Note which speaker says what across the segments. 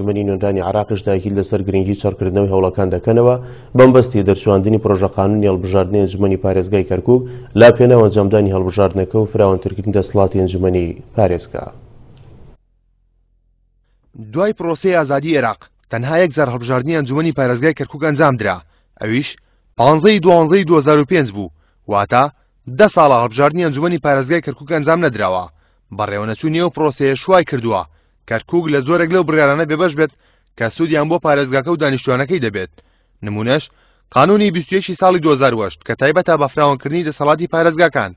Speaker 1: ئەنجومەنی نوێنرانی عراقیش تاکید لەسەر گرنگی چڕکردنەوەی هەوڵەکان دەکەنەوە بەمبەستی دەرچواندنی پرۆژە قانونی هەڵبژاردنی ئەنجومەنی پارێزگای کەرکوک لە پێناو ئەنجامدانی هەڵبژاردنەکە و فراوانترکردنی دەسەڵاتی ئەنجومەنی پارێزگا.
Speaker 2: دوای پرۆسەی ئازادی ئێراق تەنها یەک جار هەڵبژاردنی ئەنجومەنی پارێزگای کەرکوک ئەنجامدرا ئەویش پانزە ی دوانزە ی دوو هەزار و پێنج بوو واتە دە ساڵە هەڵبژاردنی ئەنجومەنی پارێزگای کەرکوک ئەنجام نەدراوە بەڕێوەنەچوونی ئەو پرۆسەیەش وایکردووە کەرکووک لە زۆرێک لەو بڕیارانە بێبەش بێت کە سوودیان بۆ پارێزگاکە و دانیشتووانەکەی دەبێت، نموونەش قانوونی بیست و یەک ی ساڵی دوو هەزار و هەشت کە تایبەتە بە فراوانکردنی دەسەڵاتی پارێزگاکان.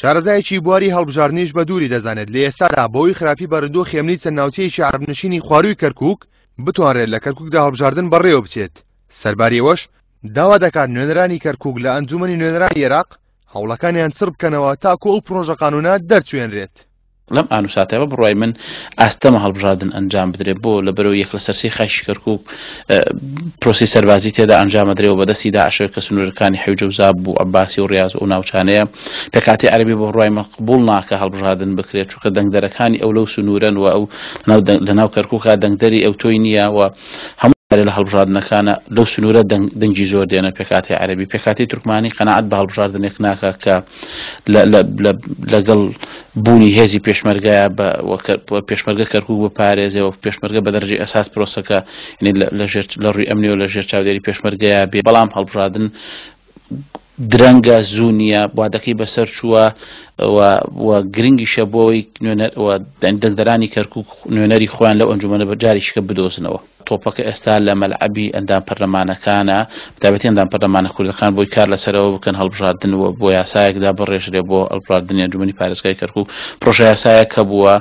Speaker 2: شارەزایەکی بواری هەڵبژاردنیش بە دووری دەزانێت لە ئێستادا بەهۆی خراپی بارودۆخی ئەمنی چەند ناوچەیەکی عەرەبنشینی خوارووی کەرکووک بتوانرێت لە کەرکووکدا هەڵبژاردن بەڕێوە بچێت، سەرباری ئەوەش داوا دەکات نوێنەرانی کەرکووک لە ئەنجوومەنی نوێنەرانی عێراق هەوڵەکانیان چڕ بکەنەوە تاکو ئەو پرۆژە قانونە دەرچوێنرێت.
Speaker 3: لەم ئانوساتەوە بڕای من ئاستەمە هەڵبژاردن ئەنجام بدرێت بۆ لە بەرەو یەک لە سەرسی خاشی کەرکک پرۆسی سەربازی تێدا ئەنجامە درێەوە بەدەستی داعشەوە کە سنوورەکانی حوجە و زاب بوو عباسی و ڕاز و ناوچانەیە پێکاتی عربی بۆ ڕای من قبول ناکە هەڵبژاردن بکرێت چونکە دەنگدەرەکانی ئەو لەو سنوورن و ئەو لەناو کەرککە دەنگدەری ئەو تۆی نییە و هەموو جارێ لە هەڵبژاردنەکانا لەو سنوورە دەنگ دەنگی زۆر دێنە پێکهاتەی عەرەبی پێکهاتەی تورکمانی قەناعەت بە هەڵبژاردنێک ناکا کە لە لە لە لەگەڵ بوونی هێزی پێشمەرگایە بە وە کە وە پێشمەرگە کەرکووک بپارێزێ و پێشمەرگە بە دەرەجەی ئەساس پرۆسەکە یعنی لە لە ژێر لە ڕووی ئەمنیەوە لە ژێر چاودێری پێشمەرگەیە بێ بەڵام هەڵبژاردن درەنگە زوو نییە بوادەکەی بەسەر چووە و گرنگیشە بۆەوەی دەنگدەرانی کەرکک نوێنەری خۆیان لەو ئەنجومەنە بە جاریشکە بدۆزنەوە تۆپەکە ئێستا لە مەلعبی ئەندام پەرلەمانەکانە دابەتی ئەندام پەرلەمانە کوردەکان بۆی کار لەسەرەوە بکەن هەڵبژاردنەوە بۆ یاسایەکدا بڕێژرێ بۆ ئەلبڕاردنی ئەنجومی پارێزگای کەرکک پرۆژە یاسایەک هەبووە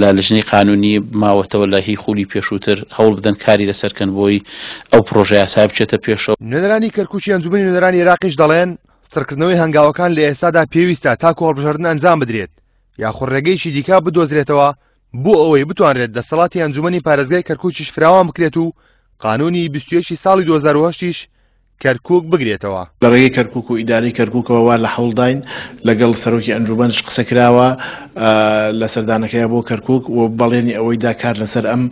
Speaker 3: لە لژنی قانونی ماوەتەوە لە هی خولی پێشووتر هەوڵ بدەن کاری لەسەرکەن بۆی ئەو پڕۆژەیاسایە بچێتە پێشەوە.
Speaker 2: نوێنەرانی کەرکوکی ئەنجومەنی نوێنەرانی عێراقیش دەڵێن، چڕکردنەوەی هەنگاوەکان لە ئێستادا پێویستە تاکو هەڵبژاردن ئەنجام بدرێت یاخود ڕێگەیەکی دیکە بدۆزرێتەوە بۆ ئەوەی بتوانرێت دەسەڵاتی ئەنجومەنی پارێزگای کەرکوکیش فراوان بکرێت و قانونی بیست و یەک ی ساڵی دوو هەزار و هەشت یش کەرکووک بگرێتەوە.
Speaker 4: لە ڕێگەی کەرکووک و ئیدارەی کەرکووکەوە وا لە هەوڵداین، لەگەڵ سەرۆکی ئەنجوومەنش قسە کراوە لە سەردانەکەیا بۆ کەرکووک و بەڵێنی ئەوەی دا کار لەسەر ئەم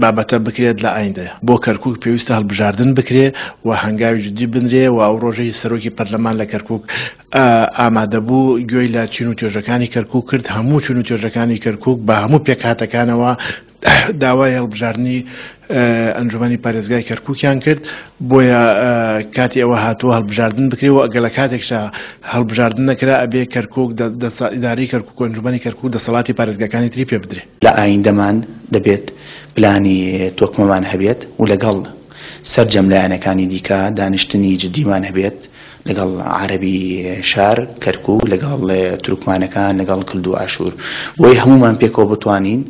Speaker 4: بابەتە بکرێت لە ئایندەیا. بۆ کەرکووک پێویستە هەڵبژاردن بکرێ و هەنگاوی جددی بنرێ و ئەو ڕۆژەی سەرۆکی پەرلەمان لە کەرکووک ئامادە بوو، گوێی لە چین و توێژەکانی کەرکووک کرد، هەموو چون و توێژەکانی کەرکووک بە هەموو پێکهاتەکانەوە، داوای هەڵبژاردنی ئەنجومەنی پارێزگای کەرکووکیان کرد بۆیە کاتی ئەوە هاتووە هەڵبژاردن بکرێەوە ئەگە لە کاتێکشا هەڵبژاردن نەکرا ئەبێ کەرکک داری کەرکک ئەنجومەنی کەرکک دەسەڵاتی پارێزگەکانی تری پێ بدرێت
Speaker 3: لە ئایندەمان دەبێت پلانی تۆکمەمان هەبێت و لەگەڵ سەررجەم لایەنەکانی دیکە دانیشتنی جددیمان هەبێت لەگەڵ عەرەبی شار کەرکوک لەگەڵ تورکمانەکان لەگەڵ کلد و ئاشور بۆی هەمومان پێکەوە بتوانین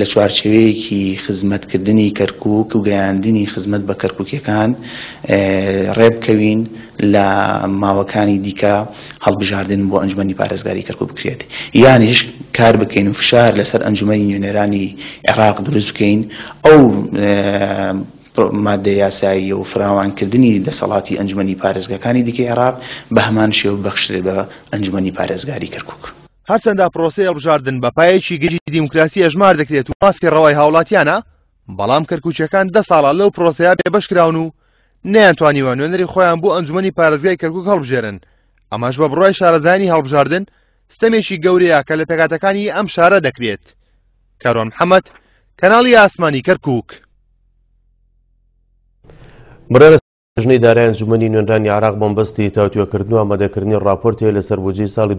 Speaker 3: لە چوارچەوەیەکی خزمەتکردنی کەرکوک و گەیاندنی خزمەت بە کەرکوکیەکان ڕێبکەوین لە ماوەکانی دیکە هەڵبژاردن بۆ ئەنجومی پارێزگاری کەرکوک بکرێت یانیش کار بکەین و فشار لەسەر ئەنجومی نوێنەرانی عێراق دروست بکەین ئەو ماددە یاساییە و فراوانکردنی دەسەڵاتی ئەنجومەنی پارێزگاکانی دیکەی عێراق بە هەمان شێوە ببەخشرێت بە ئەنجومەنی پارێزگاری کەرکووک.
Speaker 2: هەرچەندە پرۆسەی هەڵبژاردن بە پایەکی گەلی دیموکراسی ئەژمار دەکرێت و مافی ڕەوای هاوڵاتیانە، بەڵام کەرکووکییەکان دە ساڵە لەو پرۆسەیە بێبەش کراون و نەیانتوانیوە نوێنەری خۆیان بۆ ئەنجومەنی پارێزگای کەرکووک هەڵبژێرن، ئەمەش بە بڕوای شارەزایانی هەڵبژاردن ستەمێکی گەورەیە کە لە پێکهاتەکانی ئەم شارە دەکرێت. کاروان محەمەد، کەناڵی ئاسمانی کەرکووک.
Speaker 1: بڕێ ژنەی دارای ئەنجومەنی نوێنرانی عراق بۆمبەستی تاوتوێکردن و ئامادەکردنی ڕاپۆرتێ لەسەر بودجەی ساڵی